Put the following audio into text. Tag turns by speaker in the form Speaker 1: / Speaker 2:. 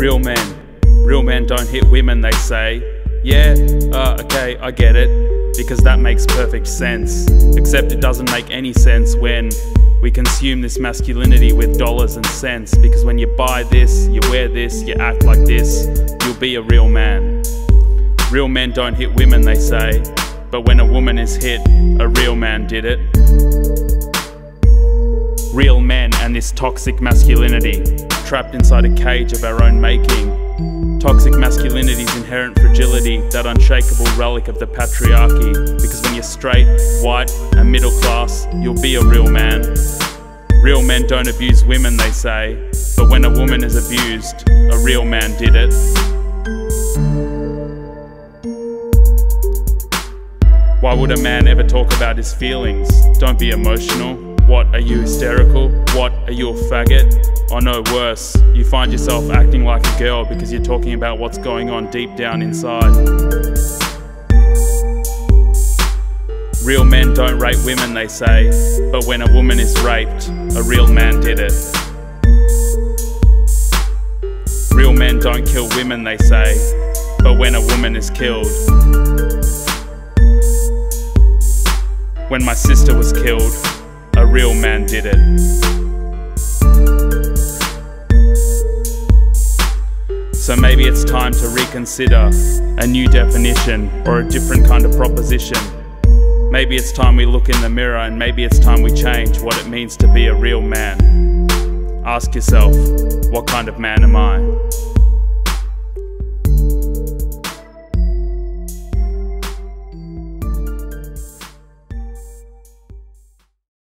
Speaker 1: Real men. Real men don't hit women, they say. Yeah, uh, okay, I get it. Because that makes perfect sense. Except it doesn't make any sense when we consume this masculinity with dollars and cents. Because when you buy this, you wear this, you act like this, you'll be a real man. Real men don't hit women, they say. But when a woman is hit, a real man did it. Real men and this toxic masculinity, trapped inside a cage of our own making. Toxic masculinity's inherent fragility, that unshakable relic of the patriarchy. Because when you're straight, white, and middle class, you'll be a real man. Real men don't abuse women, they say, but when a woman is abused, a real man did it. Why would a man ever talk about his feelings? Don't be emotional. What, are you hysterical? What, are you a faggot? Or no, worse, you find yourself acting like a girl because you're talking about what's going on deep down inside. Real men don't rape women, they say, but when a woman is raped, a real man did it. Real men don't kill women, they say, but when a woman is killed, When my sister was killed, a real man did it. So maybe it's time to reconsider a new definition or a different kind of proposition. Maybe it's time we look in the mirror and maybe it's time we change what it means to be a real man. Ask yourself, what kind of man am I?